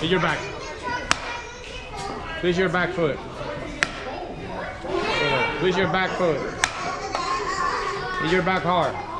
Hit your back. Twist your back foot. Twist your back foot. Hit your back hard.